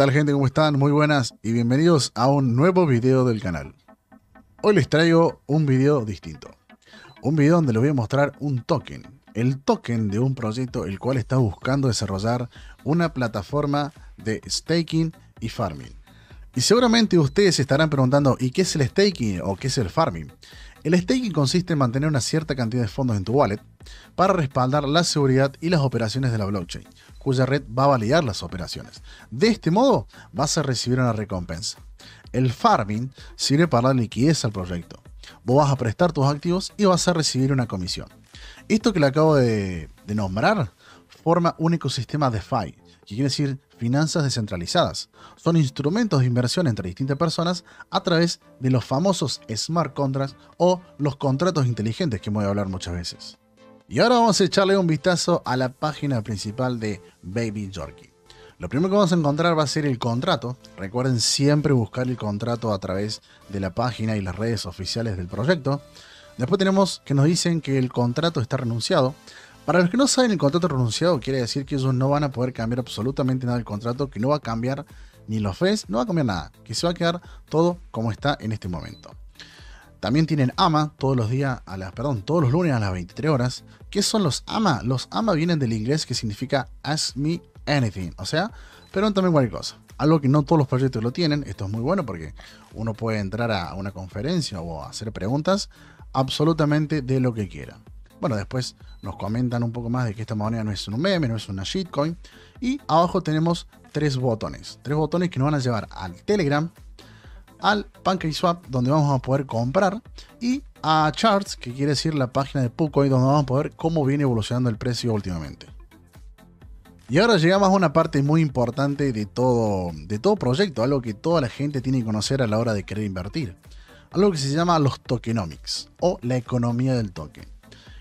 ¿Qué tal gente? ¿Cómo están? Muy buenas y bienvenidos a un nuevo video del canal. Hoy les traigo un video distinto. Un video donde les voy a mostrar un token. El token de un proyecto el cual está buscando desarrollar una plataforma de staking y farming. Y seguramente ustedes se estarán preguntando, ¿y qué es el staking o qué es el farming? El staking consiste en mantener una cierta cantidad de fondos en tu wallet para respaldar la seguridad y las operaciones de la blockchain, cuya red va a validar las operaciones. De este modo, vas a recibir una recompensa. El farming sirve para dar liquidez al proyecto. Vos vas a prestar tus activos y vas a recibir una comisión. Esto que le acabo de, nombrar forma un ecosistema DeFi, que quiere decir finanzas descentralizadas. Son instrumentos de inversión entre distintas personas a través de los famosos smart contracts o los contratos inteligentes que voy a hablar muchas veces. Y ahora vamos a echarle un vistazo a la página principal de Baby Yorkie. Lo primero que vamos a encontrar va a ser el contrato. Recuerden siempre buscar el contrato a través de la página y las redes oficiales del proyecto. Después tenemos que nos dicen que el contrato está renunciado. Para los que no saben, el contrato renunciado quiere decir que ellos no van a poder cambiar absolutamente nada del contrato, que no va a cambiar ni los fees, no va a cambiar nada, que se va a quedar todo como está en este momento. También tienen AMA todos los días, a las, perdón, todos los lunes a las 23 horas. ¿Qué son los AMA? Los AMA vienen del inglés que significa Ask Me Anything, o sea, pero también cualquier cosa. Algo que no todos los proyectos lo tienen, esto es muy bueno porque uno puede entrar a una conferencia o hacer preguntas absolutamente de lo que quiera. Bueno, después nos comentan un poco más de que esta moneda no es un meme, no es una shitcoin. Y abajo tenemos tres botones. Tres botones que nos van a llevar al Telegram, al PancakeSwap, donde vamos a poder comprar, y a Charts, que quiere decir la página de PuCoin, donde vamos a poder cómo viene evolucionando el precio últimamente. Y ahora llegamos a una parte muy importante de todo, de todo proyecto, algo que toda la gente tiene que conocer a la hora de querer invertir. Algo que se llama los tokenomics o la economía del token.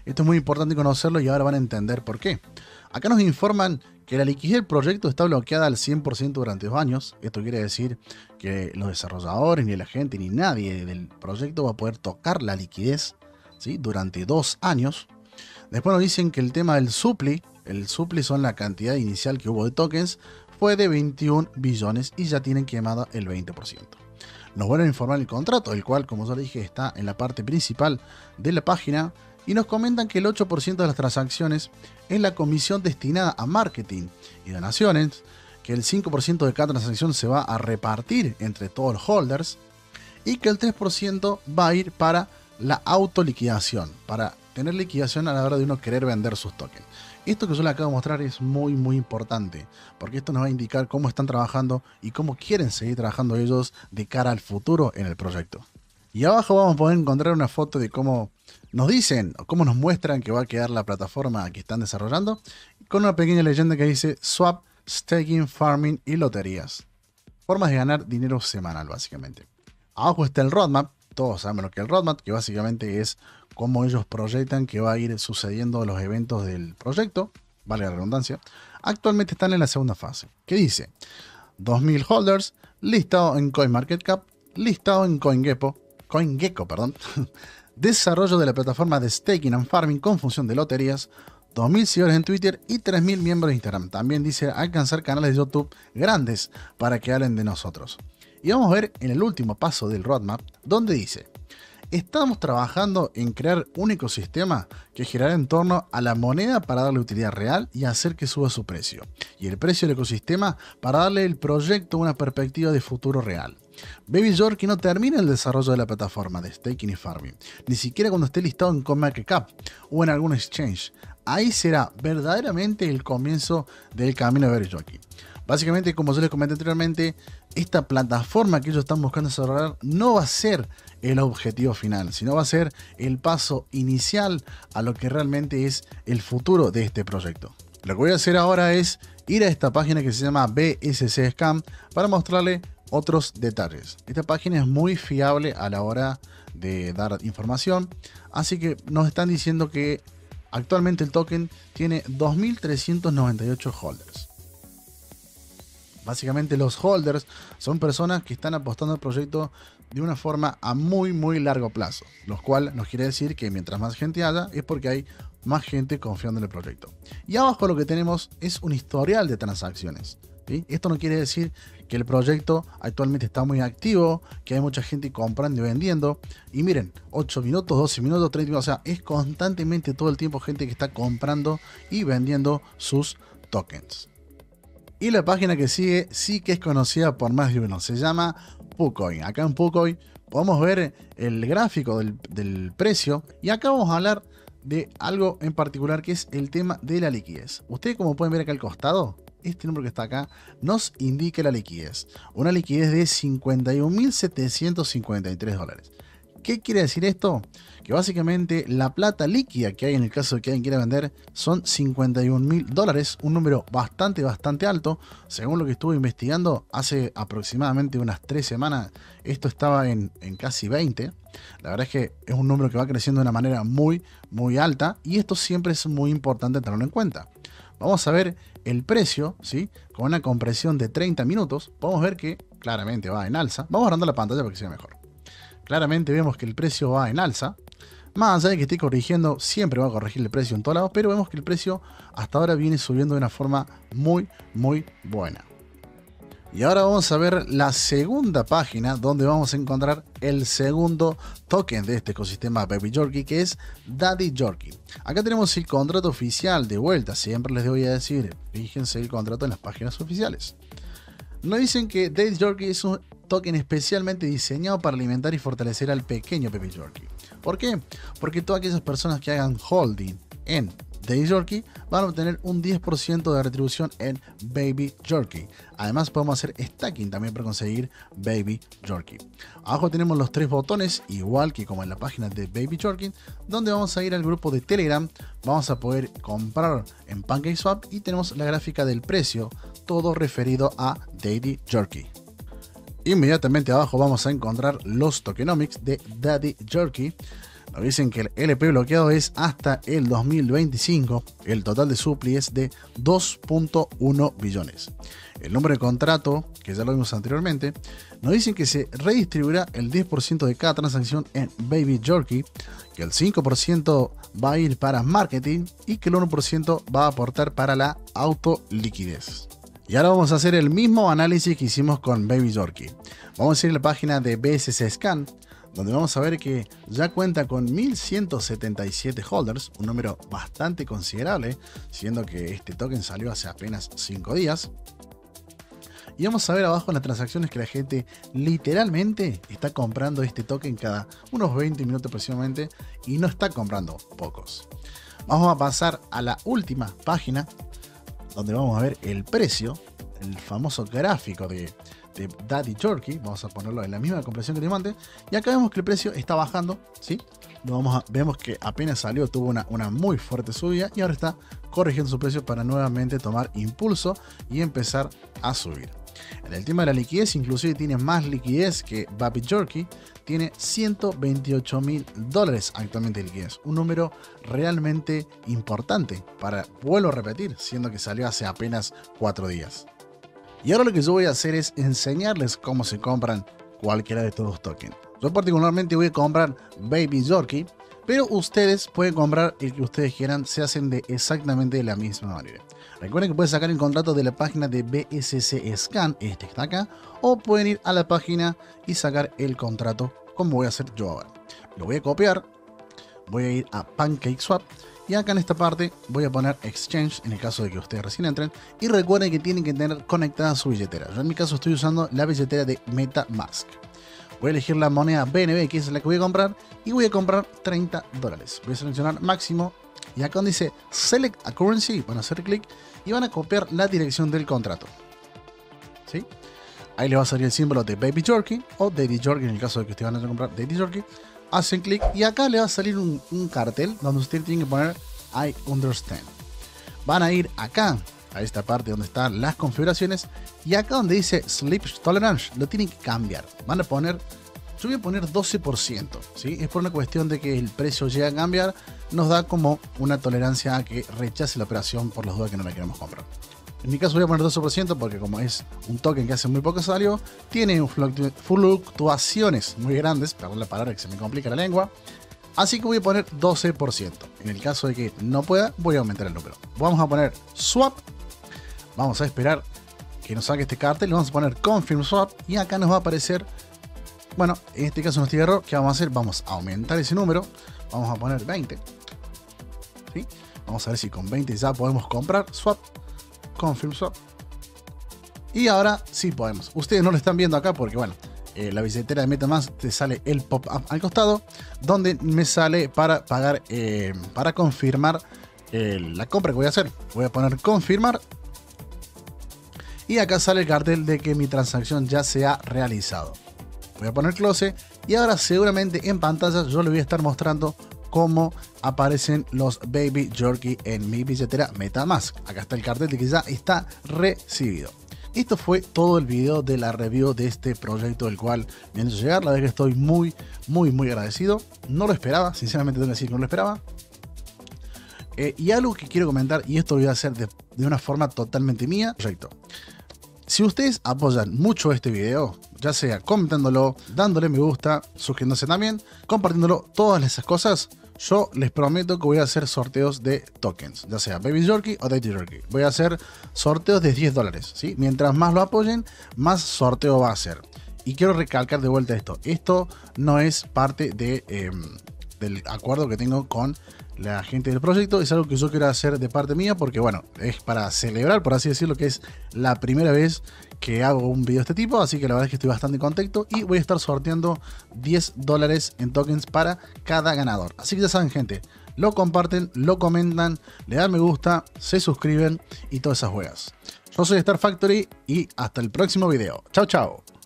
Esto es muy importante conocerlo y ahora van a entender por qué. Acá nos informan que la liquidez del proyecto está bloqueada al 100% durante dos años. Esto quiere decir que los desarrolladores, ni la gente, ni nadie del proyecto va a poder tocar la liquidez ¿sí? durante dos años. Después nos dicen que el tema del supply, el supply son la cantidad inicial que hubo de tokens, fue de 21 billones y ya tienen quemado el 20%. Nos vuelven a informar el contrato, el cual, como ya dije, está en la parte principal de la página y nos comentan que el 8% de las transacciones es la comisión destinada a marketing y donaciones, que el 5% de cada transacción se va a repartir entre todos los holders y que el 3% va a ir para la autoliquidación, para tener liquidación a la hora de uno querer vender sus tokens. Esto que yo le acabo de mostrar es muy muy importante, porque esto nos va a indicar cómo están trabajando y cómo quieren seguir trabajando ellos de cara al futuro en el proyecto. Y abajo vamos a poder encontrar una foto de cómo nos dicen o cómo nos muestran que va a quedar la plataforma que están desarrollando, con una pequeña leyenda que dice swap, staking, farming y loterías. Formas de ganar dinero semanal, básicamente. Abajo está el roadmap, todos saben lo que es el roadmap, que básicamente es cómo ellos proyectan que va a ir sucediendo los eventos del proyecto, vale la redundancia. Actualmente están en la segunda fase, que dice 2000 holders, listado en CoinMarketCap, listado en CoinGecko, CoinGecko, perdón, desarrollo de la plataforma de staking and farming con función de loterías, 2.000 seguidores en Twitter y 3.000 miembros de Instagram. También dice alcanzar canales de YouTube grandes para que hablen de nosotros. Y vamos a ver en el último paso del roadmap, donde dice, estamos trabajando en crear un ecosistema que girará en torno a la moneda para darle utilidad real y hacer que suba su precio. Y el precio del ecosistema para darle al proyecto una perspectiva de futuro real. Baby Yorkie no termina el desarrollo de la plataforma de staking y farming, ni siquiera cuando esté listado en CoinMarketCap o en algún exchange. Ahí será verdaderamente el comienzo del camino de Baby Yorkie. Básicamente, como yo les comenté anteriormente, esta plataforma que ellos están buscando desarrollar no va a ser el objetivo final, sino va a ser el paso inicial a lo que realmente es el futuro de este proyecto. Lo que voy a hacer ahora es ir a esta página que se llama BSC Scam para mostrarle otros detalles. Esta página es muy fiable a la hora de dar información, así que nos están diciendo que actualmente el token tiene 2.398 holders. Básicamente los holders son personas que están apostando al proyecto de una forma a muy muy largo plazo, lo cual nos quiere decir que mientras más gente haya es porque hay más gente confiando en el proyecto. Y abajo lo que tenemos es un historial de transacciones. Esto no quiere decir que el proyecto actualmente está muy activo, que hay mucha gente comprando y vendiendo. Y miren, 8 minutos, 12 minutos, 30 minutos, o sea, es constantemente todo el tiempo gente que está comprando y vendiendo sus tokens. Y la página que sigue sí que es conocida por más de uno, se llama PuCoin. Acá en PuCoin podemos ver el gráfico del, del precio y acá vamos a hablar de algo en particular que es el tema de la liquidez. Ustedes como pueden ver acá al costado, este número que está acá nos indica la liquidez. Una liquidez de 51.753 dólares. ¿Qué quiere decir esto? Que básicamente la plata líquida que hay en el caso de que alguien quiera vender son 51 mil dólares, un número bastante, bastante alto. Según lo que estuve investigando, hace aproximadamente unas 3 semanas esto estaba en, casi 20. La verdad es que es un número que va creciendo de una manera muy, muy alta y esto siempre es muy importante tenerlo en cuenta. Vamos a ver el precio, ¿sí? Con una compresión de 30 minutos, podemos ver que claramente va en alza. Vamos agarrando la pantalla para que sea mejor. Claramente vemos que el precio va en alza. Más allá de que esté corrigiendo, siempre va a corregir el precio en todos lados, pero vemos que el precio hasta ahora viene subiendo de una forma muy, muy buena. Y ahora vamos a ver la segunda página donde vamos a encontrar el segundo token de este ecosistema Baby Jorky que es Daddy Jorky. Acá tenemos el contrato oficial de vuelta, siempre les voy a decir, fíjense el contrato en las páginas oficiales. Nos dicen que Daddy Jorky es un token especialmente diseñado para alimentar y fortalecer al pequeño Baby Jorky. ¿Por qué? Porque todas aquellas personas que hagan holding en Day Jerky van a obtener un 10% de retribución en Baby Jerky. Además podemos hacer stacking también para conseguir Baby Jerky. Abajo tenemos los tres botones, igual que como en la página de Baby Jerky, donde vamos a ir al grupo de Telegram, vamos a poder comprar en PancakeSwap y tenemos la gráfica del precio, todo referido a Daddy Jerky. Inmediatamente abajo vamos a encontrar los tokenomics de Daddy Jerky nos dicen que el LP bloqueado es hasta el 2025. El total de supli es de 2.1 billones. El número de contrato, que ya lo vimos anteriormente, nos dicen que se redistribuirá el 10% de cada transacción en Baby Jerky, que el 5% va a ir para marketing y que el 1% va a aportar para la auto liquidez. Y ahora vamos a hacer el mismo análisis que hicimos con Baby Jerky. Vamos a ir a la página de BSC Scan donde vamos a ver que ya cuenta con 1177 holders, un número bastante considerable, siendo que este token salió hace apenas 5 días. Y vamos a ver abajo las transacciones que la gente literalmente está comprando este token cada unos 20 minutos aproximadamente y no está comprando pocos. Vamos a pasar a la última página donde vamos a ver el precio, el famoso gráfico de, Daddy Turkey. Vamos a ponerlo en la misma compresión que teníamos antes. Y acá vemos que el precio está bajando, ¿sí? Vamos vemos que apenas salió, tuvo una, una muy fuerte subida y ahora está corrigiendo su precio para nuevamente tomar impulso y empezar a subir. En el tema de la liquidez, inclusive tiene más liquidez que Baby Jerky. Tiene 128 mil dólares actualmente de liquidez. Un número realmente importante para, vuelvo a repetir, siendo que salió hace apenas 4 días. Y ahora lo que yo voy a hacer es enseñarles cómo se compran cualquiera de estos dos tokens. Yo particularmente voy a comprar Baby Yorkie, pero ustedes pueden comprar el que ustedes quieran, se hacen de exactamente la misma manera. Recuerden que pueden sacar el contrato de la página de BSC Scan, este que está acá, o pueden ir a la página y sacar el contrato como voy a hacer yo ahora. Lo voy a copiar, voy a ir a PancakeSwap y acá en esta parte voy a poner Exchange en el caso de que ustedes recién entren. Y recuerden que tienen que tener conectada su billetera. Yo en mi caso estoy usando la billetera de MetaMask. Voy a elegir la moneda BNB, que es la que voy a comprar, y voy a comprar 30 dólares. Voy a seleccionar máximo, y acá donde dice Select a Currency, van a hacer clic y van a copiar la dirección del contrato. ¿Sí? Ahí le va a salir el símbolo de Baby Jerky o Daddy Jerky en el caso de que ustedes van a comprar Daddy Jerky hacen clic y acá le va a salir un, cartel donde ustedes tienen que poner I understand. Van a ir acá, a esta parte donde están las configuraciones, y acá donde dice Sleep Tolerance, lo tienen que cambiar. Van a poner, yo voy a poner 12%, ¿sí? Es por una cuestión de que el precio llega a cambiar, nos da como una tolerancia a que rechace la operación por los dudas que no la queremos comprar. En mi caso voy a poner 12% porque como es un token que hace muy poco salió, tiene fluctuaciones muy grandes, perdón la palabra que se me complica la lengua, así que voy a poner 12%. En el caso de que no pueda, voy a aumentar el número. Vamos a poner swap, vamos a esperar que nos saque este cartel, le vamos a poner Confirm Swap y acá nos va a aparecer, bueno, en este caso nos tiene error, ¿qué vamos a hacer? Vamos a aumentar ese número, vamos a poner 20. ¿sí? Vamos a ver si con 20 ya podemos comprar Swap, Confirm Swap. Y ahora sí podemos. Ustedes no lo están viendo acá porque, bueno, eh, la billetera de MetaMask te sale el pop-up al costado, donde me sale para pagar, eh, para confirmar eh, la compra que voy a hacer. Voy a poner confirmar. Y acá sale el cartel de que mi transacción ya se ha realizado. Voy a poner close y ahora seguramente en pantalla yo le voy a estar mostrando cómo aparecen los Baby Jerky en mi billetera Metamask. Acá está el cartel de que ya está recibido. Esto fue todo el video de la review de este proyecto del cual me han hecho llegar. La verdad que estoy muy, muy, muy agradecido. No lo esperaba, sinceramente tengo que decir que no lo esperaba. Eh, y algo que quiero comentar, y esto lo voy a hacer de, de una forma totalmente mía. Proyecto. Si ustedes apoyan mucho este video, ya sea comentándolo, dándole me gusta, suscribiéndose también, compartiéndolo, todas esas cosas, yo les prometo que voy a hacer sorteos de tokens, ya sea Baby Jerky o Daddy Jerky. Voy a hacer sorteos de 10 dólares, ¿sí? Mientras más lo apoyen, más sorteo va a ser. Y quiero recalcar de vuelta esto. Esto no es parte de, em, del acuerdo que tengo con la gente del proyecto. Es algo que yo quiero hacer de parte mía porque, bueno, es para celebrar, por así decirlo, que es la primera vez que hago un video de este tipo, así que la verdad es que estoy bastante contento y voy a estar sorteando 10 dólares en tokens para cada ganador. Así que ya saben gente, lo comparten, lo comentan, le dan me gusta, se suscriben y todas esas juegas. Yo soy Star Factory y hasta el próximo video. Chao, chao.